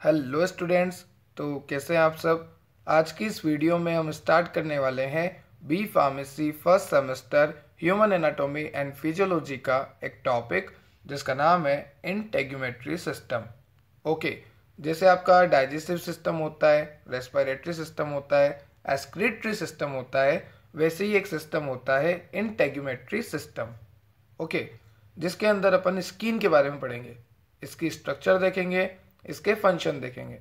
Hello students तो कैसे हैं आप सब? आज की इस वीडियो में हम स्टार्ट करने वाले हैं B pharmacy first semester human anatomy and physiology का एक टॉपिक, जिसका नाम है इंटेग्यूमेट्री सिस्टम। ओके, जैसे आपका डाइजेस्टिव सिस्टम होता है, रेस्पिरेटरी सिस्टम होता है, एस्क्रीटरी सिस्टम होता है, वैसे ही एक सिस्टम होता है इंटेग्यूमेट्री सिस्टम। ओके, जिसके अंदर अपन स्किन के बारे में पढ़ेंगे। इसकी स्ट्रक्चर देखेंगे इसके फ़ंक्शन देखेंगे।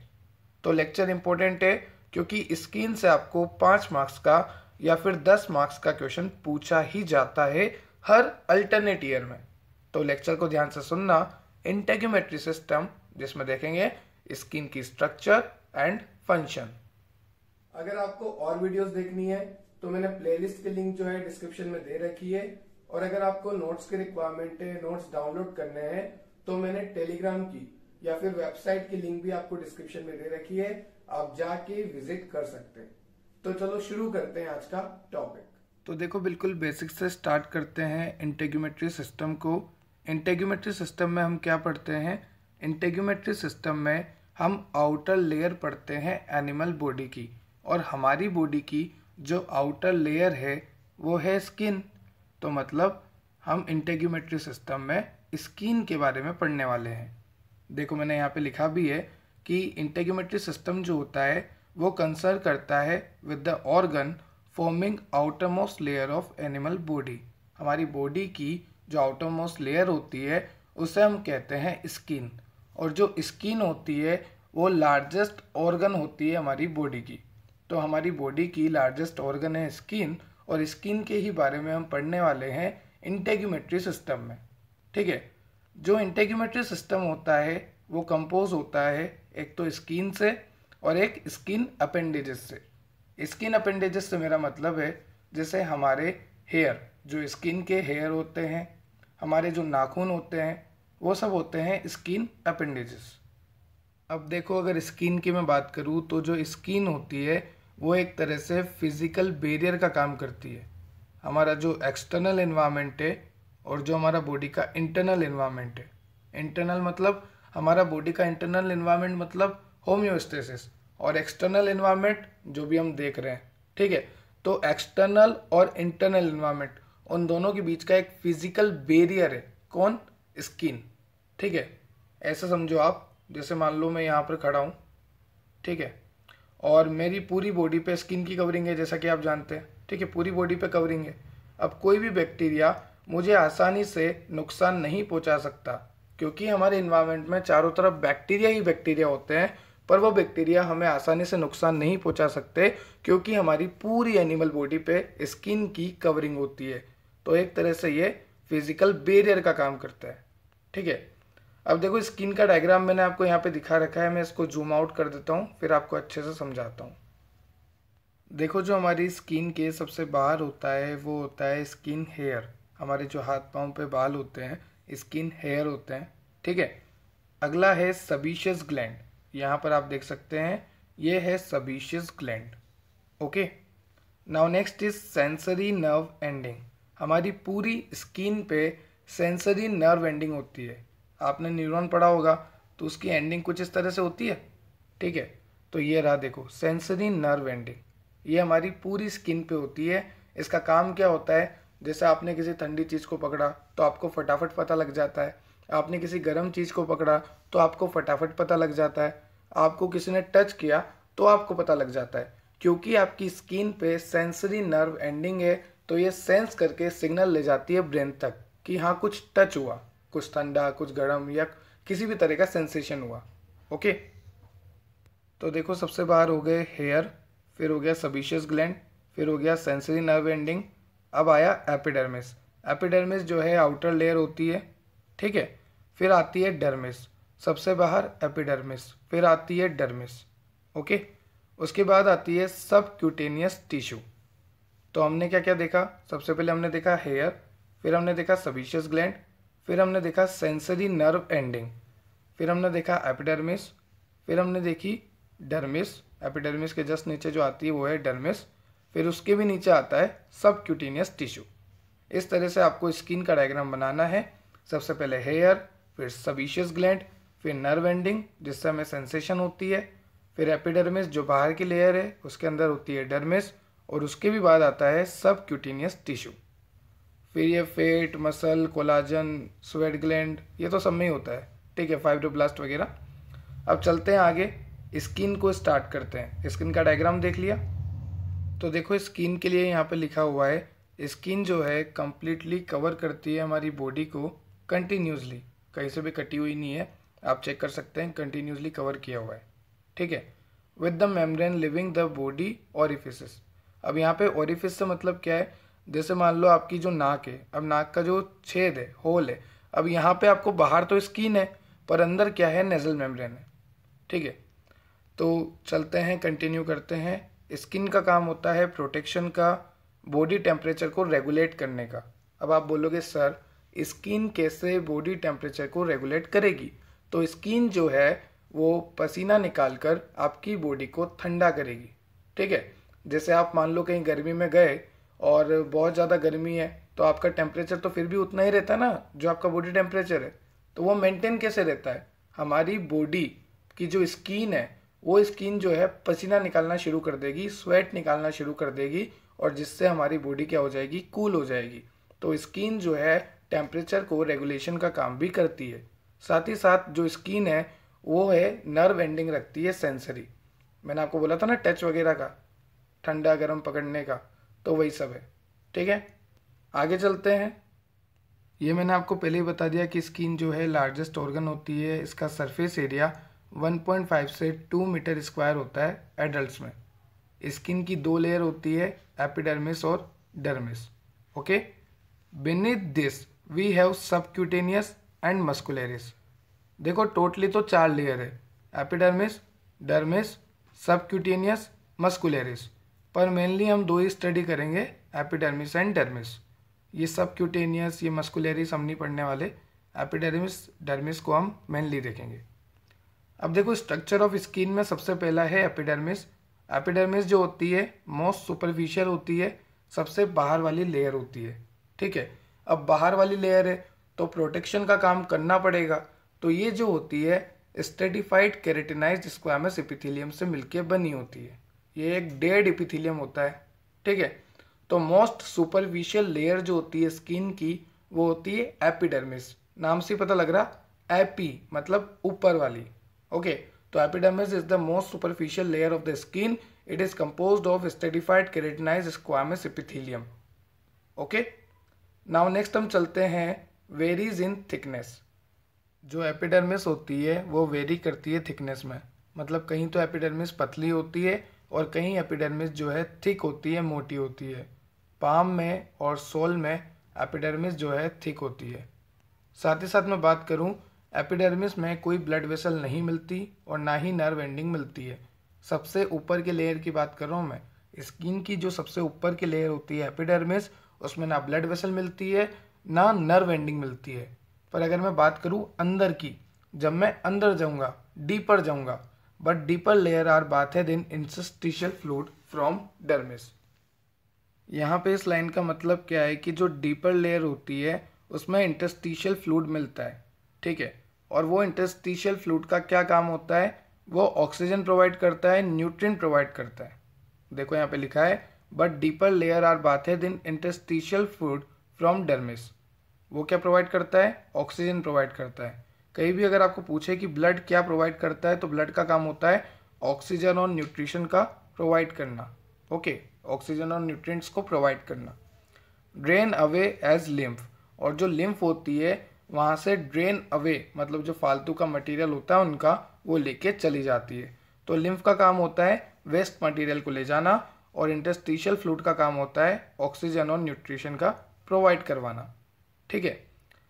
तो लेक्चर इंपॉर्टेंट है क्योंकि स्किन से आपको पाँच मार्क्स का या फिर दस मार्क्स का क्वेश्चन पूछा ही जाता है हर अल्टरनेट ईयर में। तो लेक्चर को ध्यान से सुनना। इंटेग्यूमेट्री सिस्टम जिसमें देखेंगे स्किन की स्ट्रक्चर एंड फ़ंक्शन अगर आपको और वीडियोस देखनी है तो मैंने प्लेलिस्ट की लिंक जो है डिस्क्रिप्शन में दे रखी है। और अगर आपको नोट्स की रिक्वायरमेंट है नोट्स डाउनलोड करने हैं तो मैंने टेलीग्राम की। या फिर वेबसाइट की लिंक भी आपको डिस्क्रिप्शन में दे रखी है, आप जाके विज़िट कर सकते हैं। तो चलो शुरू करते हैं आज का टॉपिक तो देखो, बिल्कुल बेसिक से स्टार्ट करते हैं इंटेग्यूमेट्री सिस्टम को। इंटेग्यूमेट्री सिस्टम में हम क्या पढ़ते हैं? इंटेग्यूमेट्री सिस्टम में हम आउटर लेयर पढ़ते हैं एनिमल बॉडी की। और हमारी बॉडी की जो आउटर लेयर है, वो है स्किन तो मतलब हम इंटेग्यूमेट्री सिस्टम में स्किन के बारे में पढ़ने वाले हैं। देखो मैंने यहाँ पे लिखा भी है कि इंटेग्यूमेट्री सिस्टम जो होता है, वो कंसर्न करता है with the organ forming outermost layer of animal body हमारी बॉडी की जो आउटरमोस्ट लेयर होती है, उसे हम कहते हैं स्किन और जो स्किन होती है, वो लार्जेस्ट ऑर्गन होती है हमारी बॉडी की. तो हमारी बॉडी की लार्जेस्ट ऑर्गन है स्किन और स्किन के ही बारे में हम पढ़ने वाले हैं इंटेग्यूमेट्री सिस्टम में. ठीक है? जो इंटेग्यूमेट्री सिस्टम होता है, वो कंपोज होता है एक तो स्किन से और एक स्किन अपेंडेजेस से। स्किन अपेंडेजेस से मेरा मतलब है, जैसे हमारे हेयर जो स्किन के हेयर होते हैं, हमारे जो नाखून होते हैं, वो सब होते हैं स्किन अपेंडेजेस अब देखो, अगर स्किन की मैं बात करूँ तो जो स्किन होती है, वो एक तरह से फ़िज़िकल बेरियर का काम करती है। हमारा जो एक्सटर्नल इन्वामेंट है और जो हमारा बॉडी का इंटरनल इन्वायरमेंट है। इंटरनल मतलब हमारा बॉडी का इंटरनल इन्वायरमेंट मतलब होम्योस्टेसिस और एक्सटर्नल इन्वायरमेंट जो भी हम देख रहे हैं, ठीक है? तो एक्सटर्नल और इंटरनल इन्वायरमेंट उन दोनों के बीच का एक फ़िज़िकल बेरियर है। कौन? स्किन ठीक है? ऐसा समझो आप, जैसे मान लो मैं यहाँ पर खड़ा हूँ, ठीक है? और मेरी पूरी बॉडी पे स्किन की कवरिंग है, जैसा कि आप जानते हैं, ठीक है? पूरी बॉडी पे कवरिंग है। अब कोई भी बैक्टीरिया मुझे आसानी से नुकसान नहीं पहुँचा सकता, क्योंकि हमारे इन्वायरमेंट में चारों तरफ़ बैक्टीरिया ही बैक्टीरिया होते हैं, पर वो बैक्टीरिया हमें आसानी से नुकसान नहीं पहुँचा सकते, क्योंकि हमारी पूरी एनिमल बॉडी पे स्किन की कवरिंग होती है। तो एक तरह से ये फ़िज़िकल बेरियर का काम करता है। ठीक है? अब देखो स्किन का डायग्राम मैंने आपको यहाँ पे दिखा रखा है, मैं इसको जूम आउट कर देता हूँ, फिर आपको अच्छे से समझाता हूँ। देखो, जो हमारी स्किन के सबसे बाहर होता है, वो होता है स्किन हेयर हमारे जो हाथ पाँव पे बाल होते हैं स्किन हेयर होते हैं, ठीक है? अगला है सबीशियस ग्लैंड यहाँ पर आप देख सकते हैं, ये है sebaceous gland okay now next is sensory nerve ending हमारी पूरी स्किन पे सेंसरी नर्व एंडिंग होती है। आपने न्यूरॉन पढ़ा होगा तो उसकी एंडिंग कुछ इस तरह से होती है। ठीक है? तो ये रहा देखो सेंसरी नर्व एंडिंग ये हमारी पूरी स्किन पे होती है। इसका काम क्या होता है? जैसे आपने किसी ठंडी चीज़ को पकड़ा तो आपको फटाफट पता लग जाता है। आपने किसी गर्म चीज़ को पकड़ा तो आपको फटाफट पता लग जाता है। आपको किसी ने टच किया तो आपको पता लग जाता है। क्योंकि आपकी स्किन पे सेंसरी नर्व एंडिंग है तो ये सेंस करके सिग्नल ले जाती है ब्रेन तक कि हाँ कुछ टच हुआ, कुछ ठंडा, कुछ गर्म या किसी भी तरह का सेंसेशन हुआ। ओके? तो देखो, सबसे बाहर हो गए हेयर, फिर हो गया सबिशियस ग्लैंड, फिर हो गया सेंसरी नर्व एंडिंग अब आया एपिडर्मिस एपिडर्मिस जो है आउटर लेयर होती है, ठीक है? फिर आती है डर्मिस सबसे बाहर एपिडर्मिस फिर आती है डर्मिस ओके? उसके बाद आती है सब क्यूटेनियस टिश्यू तो हमने क्या क्या देखा? सबसे पहले हमने देखा हेयर फिर हमने देखा सबिशियस ग्लैंड फिर हमने देखा सेंसरी नर्व एंडिंग फिर हमने देखा एपिडर्मिस फिर हमने देखी डर्मिस एपिडर्मिस के जस्ट नीचे जो आती है वो है डर्मिस फिर उसके भी नीचे आता है सब क्यूटीनियस टिश्यू। इस तरह से आपको स्किन का डायग्राम बनाना है। सबसे पहले हेयर, फिर सबीशियस ग्लैंड, फिर नर्व एंडिंग, जिससे हमें सेंसेशन होती है। फिर एपिडर्मिस, जो बाहर की लेयर है, उसके अंदर होती है डर्मिस, और उसके भी बाद आता है सब क्यूटीनियस टिश्यू। फिर ये fat, muscle, collagen, sweat gland, ये तो सब में ही होता है। ठीक है, फाइब्रोब्लास्ट वगैरह। अब चलते हैं आगे। स्किन को स्टार्ट करते हैं। स्किन का डायग्राम देख लिया। तो देखो स्किन के लिए यहाँ पे लिखा हुआ है स्किन जो है कम्प्लीटली कवर करती है हमारी बॉडी को कंटिन्यूसली कहीं से भी कटी हुई नहीं है, आप चेक कर सकते हैं कंटिन्यूसली कवर किया हुआ है। ठीक है? With the membrane lining the body orifice अब यहाँ पे ऑरिफिस से मतलब क्या है? जैसे मान लो आपकी जो नाक है, अब नाक का जो छेद है होल है, अब यहाँ पे आपको बाहर तो स्किन है, पर अंदर क्या है? नेजल मेम्ब्रेन है। ठीक है? तो चलते हैं कंटिन्यू करते हैं। स्किन का काम होता है प्रोटेक्शन का, बॉडी टेम्परेचर को रेगुलेट करने का। अब आप बोलोगे, सर, स्किन कैसे बॉडी टेम्परेचर को रेगुलेट करेगी? तो स्किन जो है, वो पसीना निकाल कर आपकी बॉडी को ठंडा करेगी। ठीक है? जैसे आप मान लो कहीं गर्मी में गए और बहुत ज़्यादा गर्मी है तो आपका टेम्परेचर तो फिर भी उतना ही रहता है ना, जो आपका बॉडी टेम्परेचर है। तो वो मेंटेन कैसे रहता है? हमारी बॉडी की जो स्किन है वो स्किन जो है पसीना निकालना शुरू कर देगी स्वेट निकालना शुरू कर देगी और जिससे हमारी बॉडी क्या हो जाएगी? कूल हो जाएगी। तो स्किन जो है टेम्परेचर को रेगुलेशन का काम भी करती है। साथ ही साथ जो स्किन है, वो है नर्व एंडिंग रखती है सेंसरी मैंने आपको बोला था ना टच वगैरह का, ठंडा गर्म पकड़ने का तो वही सब है। ठीक है? आगे चलते हैं। ये मैंने आपको पहले ही बता दिया कि स्किन जो है लार्जेस्ट ऑर्गन होती है, इसका सरफेस एरिया 1.5 से 2 मीटर स्क्वायर होता है एडल्ट्स में। स्किन की दो लेयर होती है, एपिडर्मिस और dermis. Okay? Beneath this we have subcutaneous and muscularis देखो टोटली तो चार लेयर है। एपिडर्मिस, डर्मिस सबक्यूटेनियस मस्कुलरिस पर मेनली हम दो ही स्टडी करेंगे, एपिडर्मिस एंड डर्मिस। ये सबक्यूटेनियस ये मस्कुलरिस हम नहीं पढ़ने वाले। एपिडर्मिस, डर्मिस को हम मेनली देखेंगे। अब देखो स्ट्रक्चर ऑफ़ स्किन में सबसे पहला है एपिडर्मिस एपिडर्मिस जो होती है मोस्ट सुपरफिशियल होती है, सबसे बाहर वाली लेयर होती है, ठीक है? अब बाहर वाली लेयर है तो प्रोटेक्शन का काम करना पड़ेगा। तो ये जो होती है स्टेटिफाइड कैरेटिनाइज स्क्वामस एपिथेलियम से मिलकर बनी होती है। ये एक डेड एपिथेलियम होता है, ठीक है? तो मोस्ट सुपरफिशियल लेयर जो होती है स्किन की, वो होती है एपिडर्मिस नाम से पता लग रहा एपी मतलब ऊपर वाली। ओके तो epidermis is the most superficial layer of the skin it is composed of stratified keratinized squamous epithelium okay now next हम चलते हैं वेरीज इन थिकनेस जो एपिडर्मिस होती है, वो वेरी करती है थिकनेस में. मतलब कहीं तो एपिडर्मिस पतली होती है और कहीं एपिडर्मिस जो है थिक होती है, मोटी होती है. पाम में और सोल में एपिडर्मिस जो है थिक होती है. साथ ही साथ मैं बात करूँ एपिडर्मिस में कोई ब्लड वेसल नहीं मिलती और ना ही नर्व एंडिंग मिलती है। सबसे ऊपर के लेयर की बात कर रहा हूँ मैं स्किन की जो सबसे ऊपर की लेयर होती है एपिडर्मिस उसमें ना ब्लड वेसल मिलती है, ना नर्व एंडिंग मिलती है। पर अगर मैं बात करूँ अंदर की, जब मैं अंदर जाऊँगा डीपर जाऊँगा बट डीपर लेयर आर बात है दिन इंसस्टिशियल फ्लूड फ्रॉम डर्मिस यहाँ पे इस लाइन का मतलब क्या है कि जो डीपर लेयर होती है, उसमें इंटस्टिशियल फ्लूड मिलता है। ठीक है? और वो इंटस्टिशियल फ्लूड का क्या काम होता है? वो ऑक्सीजन प्रोवाइड करता है न्यूट्रिएंट प्रोवाइड करता है। देखो यहाँ पे लिखा है but deeper layer are bathed in interstitial fluid from dermis वो क्या प्रोवाइड करता है? ऑक्सीजन प्रोवाइड करता है। कहीं भी अगर आपको पूछे कि ब्लड क्या प्रोवाइड करता है तो ब्लड का काम होता है ऑक्सीजन और न्यूट्रिशन का प्रोवाइड करना। ओके ऑक्सीजन और न्यूट्रिएंट्स को प्रोवाइड करना। ड्रेन अवे एज लिम्फ और जो लिम्फ होती है वहाँ से ड्रेन अवे मतलब जो फालतू का मटेरियल होता है उनका, वो लेके चली जाती है। तो लिम्फ का काम होता है वेस्ट मटेरियल को ले जाना और इंटस्टिशियल फ्लूड का काम होता है ऑक्सीजन और न्यूट्रिशन का प्रोवाइड करवाना। ठीक है?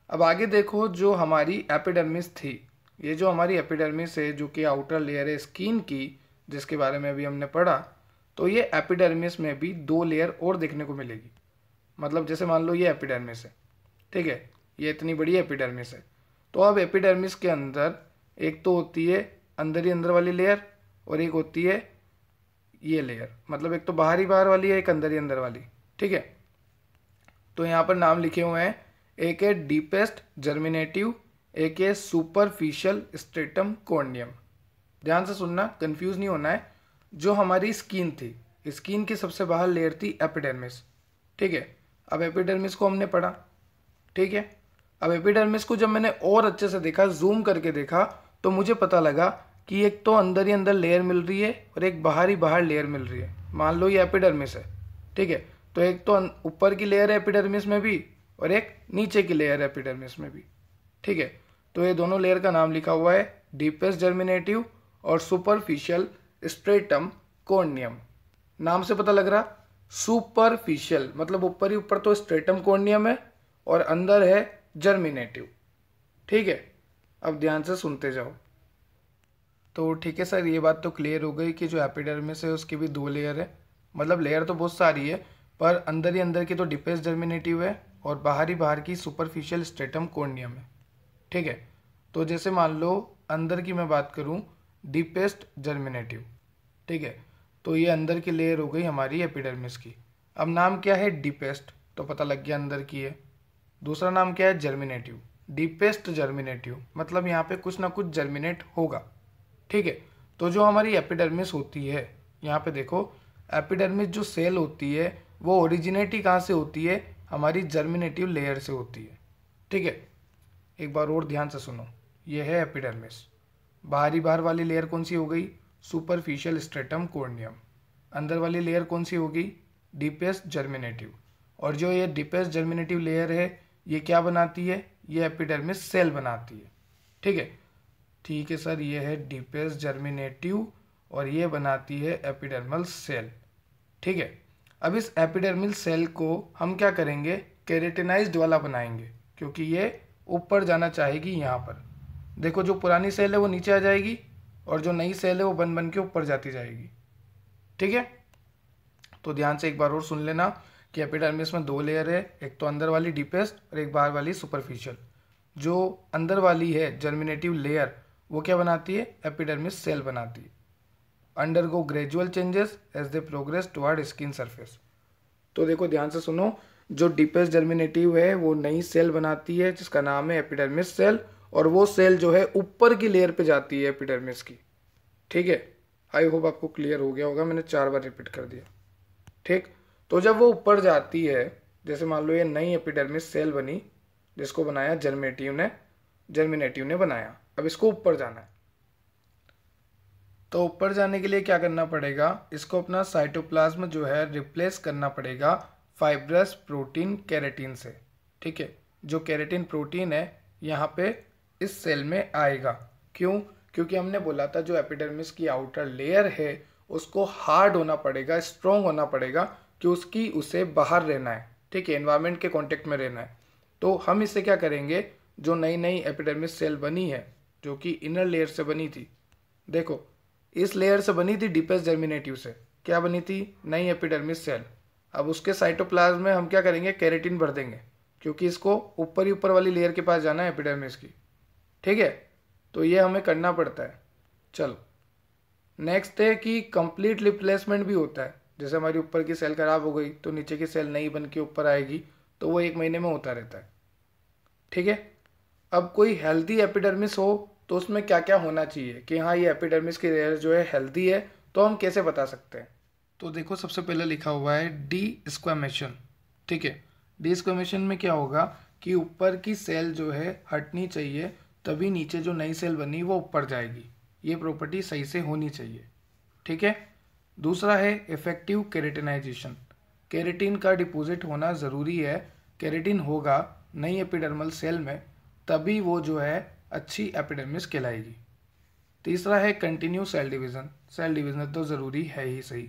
अब आगे देखो जो हमारी एपिडर्मिस थी। ये जो हमारी एपिडर्मिस है, जो कि आउटर लेयर है स्किन की, जिसके बारे में अभी हमने पढ़ा तो ये एपिडर्मिस में भी दो लेयर और देखने को मिलेगी। मतलब जैसे मान लो ये एपिडर्मिस है। ठीक है? ये इतनी बड़ी एपिडर्मिस है। तो अब एपिडर्मिस के अंदर एक तो होती है अंदर ही अंदर वाली लेयर और एक होती है ये लेयर मतलब एक तो बाहर बाहर वाली है, एक अंदर ही अंदर वाली। ठीक है? तो यहाँ पर नाम लिखे हुए हैं। एक है डीपेस्ट जर्मिनेटिव एक है सुपरफिशियल स्टेटम कॉर्नियम ध्यान से सुनना कंफ्यूज नहीं होना है। जो हमारी स्किन थी स्किन की सबसे बाहर लेयर थी एपिडर्मिस ठीक है? अब एपिडर्मिस को हमने पढ़ा। ठीक है? अब एपिडर्मिस को जब मैंने और अच्छे से देखा जूम करके देखा तो मुझे पता लगा कि एक तो अंदर ही अंदर लेयर मिल रही है और एक बाहर ही बाहर लेयर मिल रही है। मान लो ये एपिडर्मिस है, ठीक है? तो एक तो ऊपर की लेयर है एपिडर्मिस में भी और एक नीचे की लेयर है एपिडर्मिस में भी, ठीक है? तो ये दोनों लेयर का नाम लिखा हुआ है डीपेस्ट जर्मिनेटिव और सुपरफिशियल स्ट्रेटम कोर्नियम नाम से पता लग रहा सुपरफिशियल मतलब ऊपर ही ऊपर तो स्ट्रेटम कोर्नियम है और अंदर है जर्मिनेटिव ठीक है? अब ध्यान से सुनते जाओ। तो ठीक है सर, ये बात तो क्लियर हो गई कि जो एपिडर्मिस है, उसकी भी दो लेयर है। मतलब लेयर तो बहुत सारी है, पर अंदर ही अंदर की तो डिपेस जर्मिनेटिव है और बाहर ही बाहर की सुपरफिशियल स्टेटम कोर्नियम है। ठीक है? तो जैसे मान लो, अंदर की मैं बात करूँ डीपेस्ट जर्मिनेटिव ठीक है? तो ये अंदर की लेयर हो गई हमारी एपिडर्मिस की। अब नाम क्या है डीपेस्ट तो पता लग गया अंदर की है। दूसरा नाम क्या है? जर्मिनेटिव डीपेस्ट जर्मिनेटिव मतलब यहाँ पे कुछ ना कुछ जर्मिनेट होगा। ठीक है? तो जो हमारी एपिडर्मिस होती है, यहाँ पे देखो एपिडर्मिस जो सेल होती है, वो ओरिजिनेट ही कहाँ से होती है? हमारी जर्मिनेटिव लेयर से होती है। ठीक है? एक बार और ध्यान से सुनो। ये है एपिडर्मिस बाहरी बाहर वाली लेयर कौन सी हो गई? सुपरफिशियल स्ट्रेटम कोर्नियम अंदर वाली लेयर कौन सी होगी डीपेस्ट जर्मिनेटिव और जो ये डीपेस्ट जर्मिनेटिव लेयर है ये क्या बनाती है? ये एपिडर्मिस सेल बनाती है। ठीक है? ठीक है सर, ये है डीपेस्ट जर्मिनेटिव और ये बनाती है एपिडर्मल सेल ठीक है? अब इस एपिडर्मल सेल को हम क्या करेंगे? कैरेटिनाइज्ड वाला बनाएँगे, क्योंकि ये ऊपर जाना चाहेगी यहाँ पर। देखो, जो पुरानी सेल है वो नीचे आ जाएगी और जो नई सेल है वो बन बन के ऊपर जाती जाएगी। ठीक है? तो ध्यान से एक बार और सुन लेना। कि एपिडर्मिस में दो लेयर है, एक तो अंदर वाली डीपेस्ट और एक बाहर वाली सुपरफिशियल जो अंदर वाली है जर्मिनेटिव लेयर वो क्या बनाती है? एपिडर्मिस सेल बनाती है. Undergo gradual changes as they progress toward skin surface तो देखो, ध्यान से सुनो, जो डीपेस्ट जर्मिनेटिव है, वो नई सेल बनाती है, जिसका नाम है एपिडर्मिस सेल और वो सेल जो है, ऊपर की लेयर पे जाती है एपिडर्मिस की. ठीक है? आई होप आपको क्लियर हो गया होगा, मैंने चार बार रिपीट कर दिया. ठीक? तो जब वो ऊपर जाती है, जैसे मान लो ये नई एपिडर्मिस सेल बनी, जिसको बनाया जर्मेटिव ने जर्मिनेटिव ने बनाया, अब इसको ऊपर जाना है। तो ऊपर जाने के लिए क्या करना पड़ेगा? इसको अपना साइटोप्लाज्म जो है रिप्लेस करना पड़ेगा फाइब्रस प्रोटीन कैरेटीन से, ठीक है? जो कैरेटीन प्रोटीन है, यहाँ पे इस सेल में आएगा। क्यों? क्योंकि हमने बोला था, जो एपिडर्मिस की आउटर लेयर है, उसको हार्ड होना पड़ेगा स्ट्रोंग होना पड़ेगा कि उसकी, उसे बाहर रहना है, ठीक है? इन्वायरमेंट के कॉन्टेक्ट में रहना है। तो हम इससे क्या करेंगे? जो नई नई एपिडर्मिस सेल बनी है, जो कि इनर लेयर से बनी थी। देखो, इस लेयर से बनी थी डिपेस जर्मिनेटिव से। क्या बनी थी? नई एपिडर्मिस सेल अब उसके साइटोप्लाज्म में हम क्या करेंगे? कैरेटिन भर देंगे, क्योंकि इसको ऊपर ही ऊपर वाली लेयर के पास जाना है एपिडर्मिस की। ठीक है? तो ये हमें करना पड़ता है। चलो। नेक्स्ट है कि कंप्लीट रिप्लेसमेंट भी होता है। जैसे हमारी ऊपर की सेल खराब हो गई तो नीचे की सेल नई बन के ऊपर आएगी तो वो एक महीने में होता रहता है। ठीक है? अब कोई हेल्दी एपिडर्मिस हो तो उसमें क्या क्या होना चाहिए? कि हाँ ये एपिडर्मिस की लेयर जो है हेल्दी है तो हम कैसे बता सकते हैं? तो देखो, सबसे पहले लिखा हुआ है डी स्क्वामेशन ठीक है? डी स्क्वामेशन में क्या होगा कि ऊपर की सेल जो है हटनी चाहिए, तभी नीचे जो नई सेल बनी, वो ऊपर जाएगी। ये प्रॉपर्टी सही से होनी चाहिए। ठीक है? दूसरा है इफ़ेक्टिव कैरेटिनाइजेशन कैरेटिन का डिपॉजिट होना ज़रूरी है। कैरेटिन होगा नई एपिडर्मल सेल में, तभी वो जो है अच्छी एपिडर्मिस कहलाएगी। तीसरा है continue cell division cell division तो ज़रूरी है ही सही।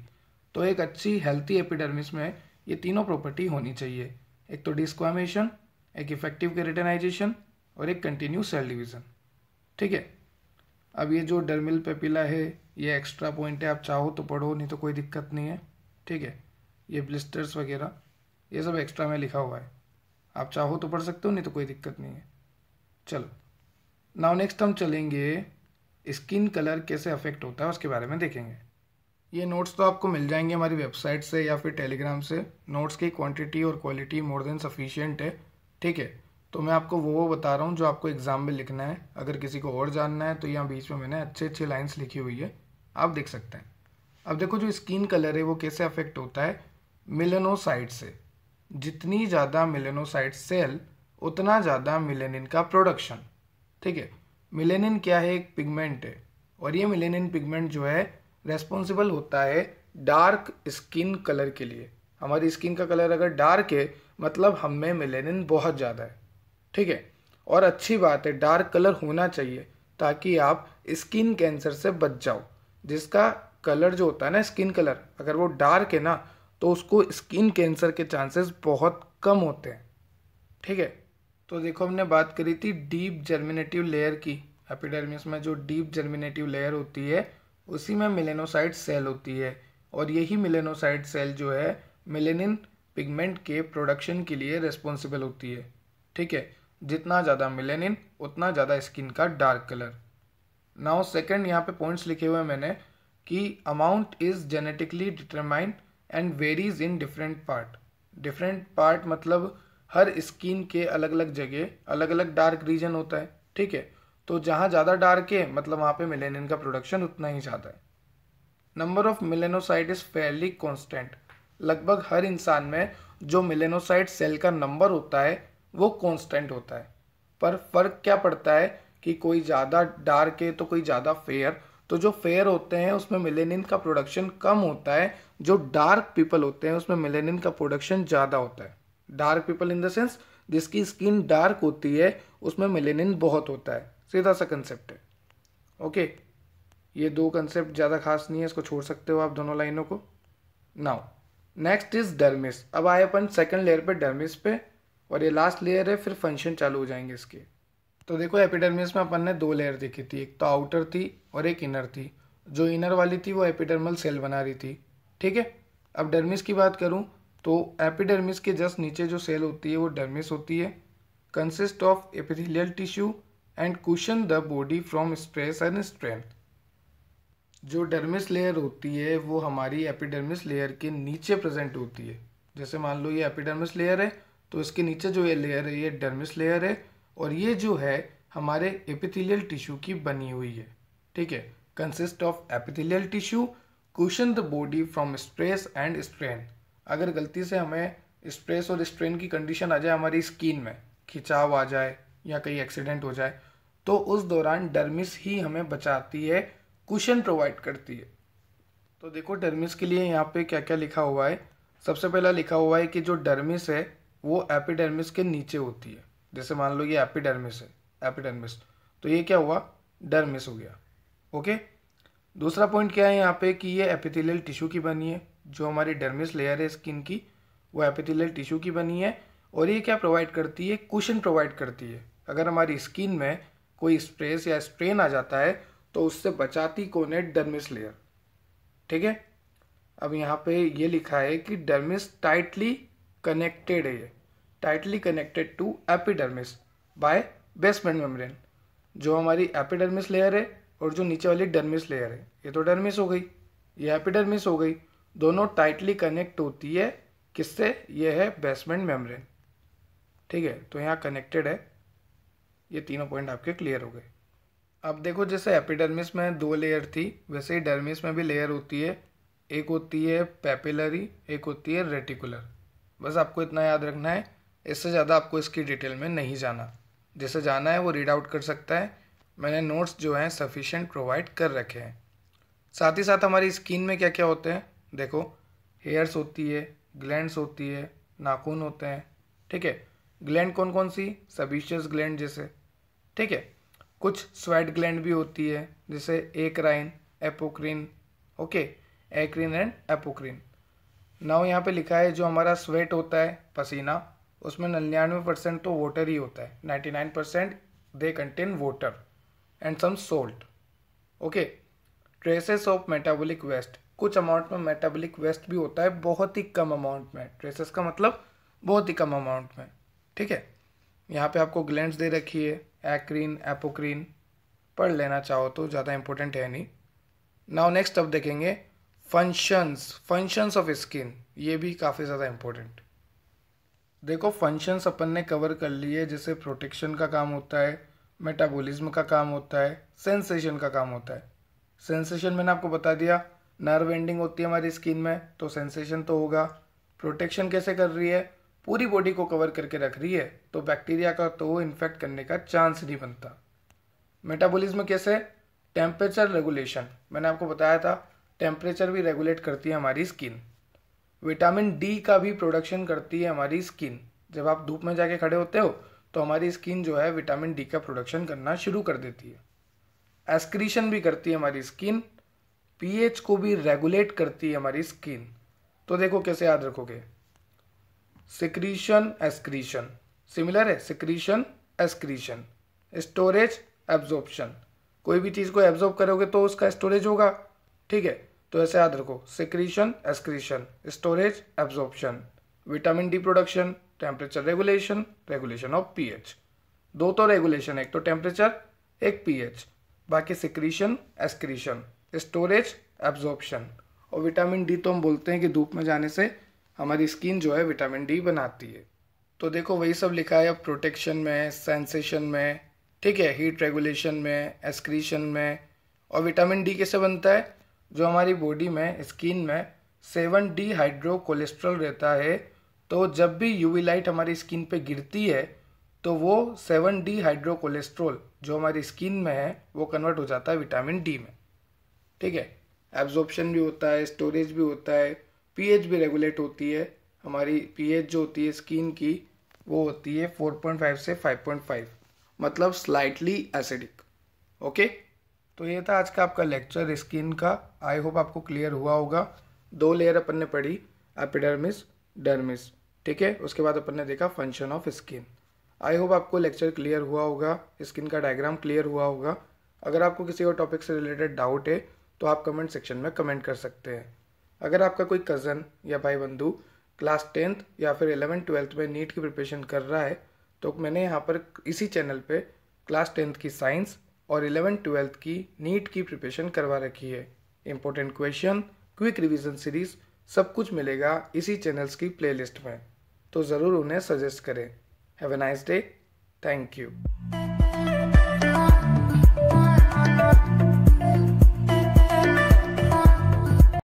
तो एक अच्छी हेल्थी एपिडर्मिस में ये तीनों प्रॉपर्टी होनी चाहिए। एक तो डिस्क्वामेशन एक इफ़ेक्टिव केरेटनाइजेशन और एक कंटिन्यू सेल डिवीज़न ठीक है? अब ये जो डर्मिल पेपिला है, ये एक्स्ट्रा पॉइंट है, आप चाहो तो पढ़ो, नहीं तो कोई दिक्कत नहीं है, ठीक है? ये ब्लिस्टर्स वगैरह, ये सब एक्स्ट्रा में लिखा हुआ है। आप चाहो तो पढ़ सकते हो, नहीं तो कोई दिक्कत नहीं है। चलो नाउ नेक्स्ट हम चलेंगे स्किन कलर कैसे अफेक्ट होता है, उसके बारे में देखेंगे। ये नोट्स तो आपको मिल जाएँगे हमारी वेबसाइट से या फिर टेलीग्राम से। नोट्स की क्वांटिटी और क्वालिटी मोर देन सफिशियंट है, ठीक है? तो मैं आपको वो वो बता रहा हूँ जो आपको एग्ज़ाम में लिखना है। अगर किसी को और जानना है तो यहाँ बीच में मैंने अच्छे अच्छे लाइन्स लिखी हुई है। आप देख सकते हैं। अब देखो जो स्किन कलर है, वो कैसे अफेक्ट होता है? मिलेनोसाइट से। जितनी ज़्यादा मिलेनोसाइट सेल उतना ज़्यादा मिलेनिन का प्रोडक्शन ठीक है? मिलेनिन क्या है? एक पिगमेंट है। और ये मिलेनिन पिगमेंट जो है रेस्पॉन्सिबल होता है डार्क स्किन कलर के लिए। हमारी स्किन का कलर अगर डार्क है मतलब हम में मिलेनिन बहुत ज़्यादा है। ठीक है? और अच्छी बात है डार्क कलर होना चाहिए ताकि आप स्किन कैंसर से बच जाओ। जिसका कलर जो होता है ना स्किन कलर अगर वो डार्क है ना तो उसको स्किन कैंसर के चांसेस बहुत कम होते हैं। ठीक है? तो देखो, हमने बात करी थी डीप जर्मिनेटिव लेयर की। एपिडर्मिस में जो डीप जर्मिनेटिव लेयर होती है, उसी में मिलेनोसाइट सेल होती है। और यही मिलेनोसाइट सेल जो है मिलेनिन पिगमेंट के प्रोडक्शन के लिए रिस्पॉन्सिबल होती है। ठीक है? जितना ज़्यादा मिलेनिन उतना ज़्यादा स्किन का डार्क कलर नाउ सेकंड यहाँ पे पॉइंट्स लिखे हुए मैंने कि amount is genetically determined and varies in different part different part मतलब हर स्किन के अलग अलग जगह अलग अलग डार्क रीजन होता है, ठीक है? तो जहाँ ज़्यादा डार्क है मतलब वहाँ पे मिलेनिन का प्रोडक्शन उतना ही ज़्यादा है. Number of melanocyte is fairly constant लगभग हर इंसान में जो मिलेनोसाइट सेल का नंबर होता है वो कॉन्स्टेंट होता है। पर फ़र्क क्या पड़ता है कि कोई ज़्यादा डार्क है तो कोई ज़्यादा फेयर तो जो फेयर होते हैं, उसमें मिलेनिन का प्रोडक्शन कम होता है। जो डार्क पीपल होते हैं, उसमें मिलेनिन का प्रोडक्शन ज़्यादा होता है। Dark people in the sense जिसकी स्किन डार्क होती है, उसमें मिलेनिन बहुत होता है। सीधा सा कंसेप्ट है। ओके ये दो कंसेप्ट ज़्यादा खास नहीं है, इसको छोड़ सकते हो आप दोनों लाइनों को। नाउ नेक्स्ट इज़ डर्मिस अब आए अपन सेकंड लेयर पे डर्मिस पे। और ये लास्ट लेयर है, फिर फ़ंक्शन चालू हो जाएँगे इसके। तो देखो एपिडर्मिस में अपन ने दो लेयर देखी थी, एक तो आउटर थी और एक इनर थी। जो इनर वाली थी, वो एपिडर्मल सेल बना रही थी। ठीक है? अब डर्मिस की बात करूँ तो एपिडर्मिस के जस्ट नीचे जो सेल होती है, वो डर्मिस होती है। Consist of epithelial tissue and cushion the body from stress and strength जो डर्मिस लेयर होती है, वो हमारी एपिडर्मिस लेयर के नीचे प्रेजेंट होती है। जैसे मान लो ये एपिडर्मिस लेयर है तो इसके नीचे जो ये लेयर है, ये डर्मिस लेयर है और ये जो है हमारे एपिथेलियल टिश्यू की बनी हुई है, ठीक है? Consist of epithelial tissue cushion the body from stress and strain अगर गलती से हमें स्ट्रेस और स्ट्रेन की कंडीशन आ जाए हमारी स्किन में, खिंचाव आ जाए या कहीं एक्सीडेंट हो जाए तो उस दौरान डर्मिस ही हमें बचाती है कुशन प्रोवाइड करती है। तो देखो डर्मिस के लिए यहाँ पे क्या क्या लिखा हुआ है। सबसे पहला लिखा हुआ है कि जो डर्मिस है वो एपिडर्मिस के नीचे होती है। जैसे मान लो ये एपिडर्मिस है एपिडर्मिस तो ये क्या हुआ? डर्मिस हो गया। ओके दूसरा पॉइंट क्या है यहाँ पे कि ये एपिथेलियल टिश्यू की बनी है। जो हमारी डर्मिस लेयर है स्किन की, वो एपिथेलियल टिश्यू की बनी है और ये क्या प्रोवाइड करती है? कुशन प्रोवाइड करती है। अगर हमारी स्किन में कोई स्प्रेस या स्ट्रेन आ जाता है तो उससे बचाती कौन है? डर्मिस लेयर ठीक है? अब यहाँ पे ये लिखा है कि डर्मिस टाइटली कनेक्टेड है ये। Tightly connected to epidermis by basement membrane जो हमारी एपिडर्मिस लेयर है और जो नीचे वाली डर्मिस लेयर है। ये तो डर्मिस हो गई, ये एपिडर्मिस हो गई। दोनों टाइटली कनेक्ट होती है। किससे? ये है बेसमेंट मेम्ब्रेन ठीक है तो यहाँ कनेक्टेड है। ये तीनों पॉइंट आपके क्लियर हो गए। अब देखो, जैसे एपिडर्मिस में दो लेयर थी, वैसे ही डर्मिस में भी लेयर होती है। एक होती है पेपिलरी एक होती है रेटिकुलर बस आपको इतना याद रखना है, इससे ज़्यादा आपको इसकी डिटेल में नहीं जाना। जिसे जाना है, वो रीड आउट कर सकता है। मैंने नोट्स जो हैं सफिशेंट प्रोवाइड कर रखे हैं। साथ ही साथ हमारी स्किन में क्या क्या होते हैं? देखो हेयर्स होती है ग्लैंड्स होती है, नाखून होते हैं। ठीक है ग्लैंड कौन कौन सी सबिशियस ग्लैंड जैसे। ठीक है, कुछ स्वेट ग्लैंड भी होती है, जैसे eccrine apocrine okay eccrine and apocrine now यहाँ पे लिखा है, जो हमारा स्वेट होता है, पसीना, उसमें निन्यानवे परसेंट तो वाटर ही होता है। Ninety nine percent they contain water and some salt okay traces of metabolic waste कुछ अमाउंट में मेटाबॉलिक वेस्ट भी होता है, बहुत ही कम अमाउंट में। ट्रेसेस का मतलब बहुत ही कम अमाउंट में। ठीक है? यहाँ पे आपको ग्लैंड्स दे रखी है एक्रीन एपोक्रीन पढ़ लेना चाहो तो ज़्यादा इंपॉर्टेंट है नहीं। नाउ नेक्स्ट अब देखेंगे फ़ंक्शंस फ़ंक्शंस ऑफ़ स्किन ये भी काफ़ी ज़्यादा इंपॉर्टेंट देखो फ़ंक्शंस अपन ने कवर कर लिए, जैसे प्रोटेक्शन का काम होता है मेटाबॉलिज्म का काम होता है सेंसेशन का काम होता है. सेंसेशन मैंने आपको बता दिया नर्व एंडिंग होती है हमारी स्किन में तो सेंसेशन तो होगा. प्रोटेक्शन कैसे कर रही है? पूरी बॉडी को कवर करके रख रही है तो बैक्टीरिया का तो इन्फेक्ट करने का चांस नहीं बनता. मेटाबॉलिज्म कैसे? टेम्परेचर रेगुलेशन मैंने आपको बताया था टेम्परेचर भी रेगुलेट करती है हमारी स्किन। विटामिन डी का भी प्रोडक्शन करती है हमारी स्किन। जब आप धूप में जाके खड़े होते हो तो हमारी स्किन जो है विटामिन डी का प्रोडक्शन करना शुरू कर देती है। एस्क्रीशन भी करती है हमारी स्किन। पीएच को भी रेगुलेट करती है हमारी स्किन। तो देखो कैसे याद रखोगे। Secretion, excretion. सिमिलर है, सिक्रीशन, एस्क्रीशन। Storage, absorption. कोई भी चीज़ को एब्जॉर्ब करोगे तो उसका स्टोरेज होगा। ठीक है? तो ऐसे याद रखो secretion excretion storage absorption vitamin D production temperature regulation regulation of pH दो तो रेगुलेशन एक तो टेम्परेचर एक पीएच बाकी सिक्रीशन एस्क्रीशन स्टोरेज एब्जॉर्प्शन और विटामिन डी तो हम बोलते हैं कि धूप में जाने से हमारी स्किन जो है विटामिन डी बनाती है। तो देखो, वही सब लिखा है अब प्रोटेक्शन में सेंसेशन में, ठीक है हीट रेगुलेशन में एस्क्रीशन में, और विटामिन डी कैसे बनता है? जो हमारी बॉडी में स्किन में सेवन डी हाइड्रो कोलेस्ट्रॉल रहता है तो जब भी यूवी लाइट हमारी स्किन पे गिरती है तो वो सेवन डी हाइड्रो कोलेस्ट्रॉल जो हमारी स्किन में है, वो कन्वर्ट हो जाता है विटामिन डी में। ठीक है? एब्जॉर्प्शन भी होता है स्टोरेज भी होता है पीएच भी रेगुलेट होती है। हमारी पीएच जो होती है स्किन की, वो होती है 4.5 से 5.5 मतलब स्लाइटली एसिडिक ओके तो ये था आज का आपका लेक्चर स्किन का। आई होप आपको क्लियर हुआ होगा। दो लेयर अपन ने पढ़ी एपिडर्मिस डर्मिस ठीक है? उसके बाद अपन ने देखा function of skin I hope आपको लेक्चर क्लियर हुआ होगा स्किन का डायग्राम क्लियर हुआ होगा। अगर आपको किसी और टॉपिक से रिलेटेड डाउट है तो आप कमेंट सेक्शन में कमेंट कर सकते हैं। अगर आपका कोई कज़न या भाई बंधु क्लास टेंथ या फिर एलेवेंथ ट्वेल्थ में नीट की प्रिपरेशन कर रहा है तो मैंने यहाँ पर इसी चैनल पे क्लास टेंथ की साइंस और इलेवेंथ ट्वेल्थ की नीट की प्रिपरेशन करवा रखी है। Important question quick revision series सब कुछ मिलेगा इसी चैनल्स की प्लेलिस्ट में। तो ज़रूर उन्हें सजेस्ट करें। Have a nice day thank you